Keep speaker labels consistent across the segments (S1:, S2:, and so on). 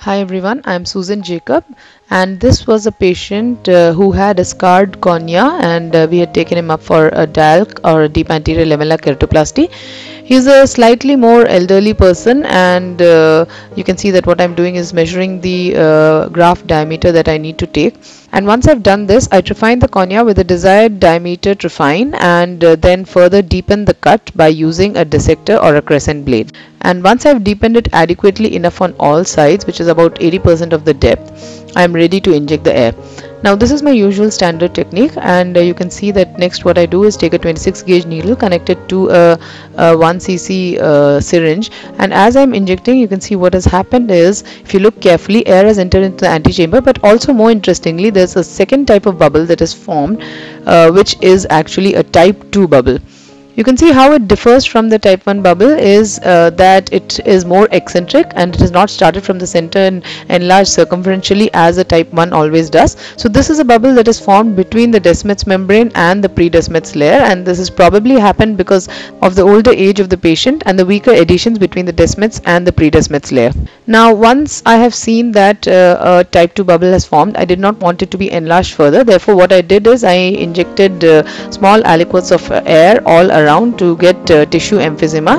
S1: Hi everyone, I'm Soosan Jacob and this was a patient uh, who had a scarred cornea and uh, we had taken him up for a DALK or a deep anterior lamellar keratoplasty. He's a slightly more elderly person and uh, you can see that what I'm doing is measuring the uh, graft diameter that I need to take and once I've done this I trephine the cornea with the desired diameter trephine and uh, then further deepen the cut by using a dissector or a crescent blade and once I've deepened it adequately enough on all sides which is about 80% of the depth I am ready to inject the air. Now this is my usual standard technique and uh, you can see that next what I do is take a 26 gauge needle connected to a, a 1 cc uh, syringe and as I'm injecting you can see what has happened is if you look carefully air has entered into the antechamber but also more interestingly there's a second type of bubble that is formed uh, which is actually a type 2 bubble. You can see how it differs from the type 1 bubble is uh, that it is more eccentric and it is not started from the center and enlarged circumferentially as a type 1 always does. So this is a bubble that is formed between the Descemet's membrane and the pre-Descemet's layer and this has probably happened because of the older age of the patient and the weaker adhesions between the Descemet's and the pre-Descemet's layer. Now once I have seen that uh, a type 2 bubble has formed, I did not want it to be enlarged further. Therefore what I did is I injected uh, small aliquots of air all around around to get uh, tissue emphysema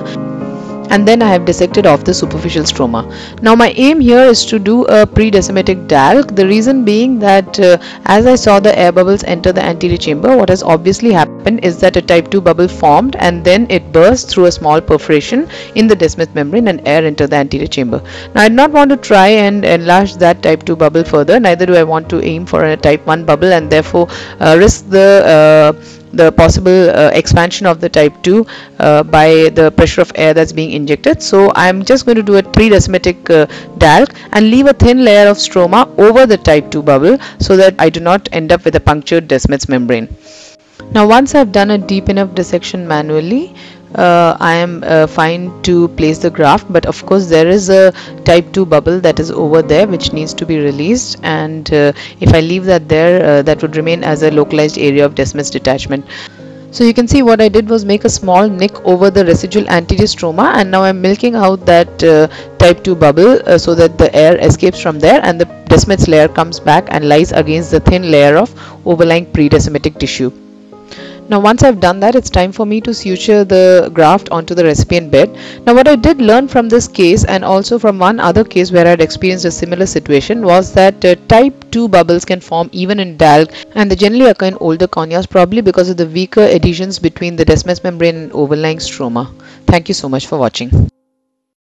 S1: and then I have dissected off the superficial stroma. Now my aim here is to do a pre-descemetic DALK. The reason being that uh, as I saw the air bubbles enter the anterior chamber, what has obviously happened is that a type 2 bubble formed and then it burst through a small perforation in the Descemet membrane and air entered the anterior chamber. Now I do not want to try and enlarge that type 2 bubble further, neither do I want to aim for a type 1 bubble and therefore uh, risk the uh, the possible uh, expansion of the type 2 uh, by the pressure of air that's being injected so I'm just going to do a pre-descemetic uh, DALK and leave a thin layer of stroma over the type 2 bubble so that I do not end up with a punctured Descemet's membrane. Now once I've done a deep enough dissection manually uh, I am uh, fine to place the graft but of course there is a type 2 bubble that is over there which needs to be released and uh, if I leave that there uh, that would remain as a localized area of Descemet's detachment. So you can see what I did was make a small nick over the residual anterior stroma and now I'm milking out that uh, type 2 bubble uh, so that the air escapes from there and the Descemet's layer comes back and lies against the thin layer of overlying pre-descemetic tissue. Now once I've done that, it's time for me to suture the graft onto the recipient bed. Now what I did learn from this case and also from one other case where I'd experienced a similar situation was that uh, type 2 bubbles can form even in DALK and they generally occur in older corneas probably because of the weaker adhesions between the Descemet's membrane and overlying stroma. Thank you so much for watching.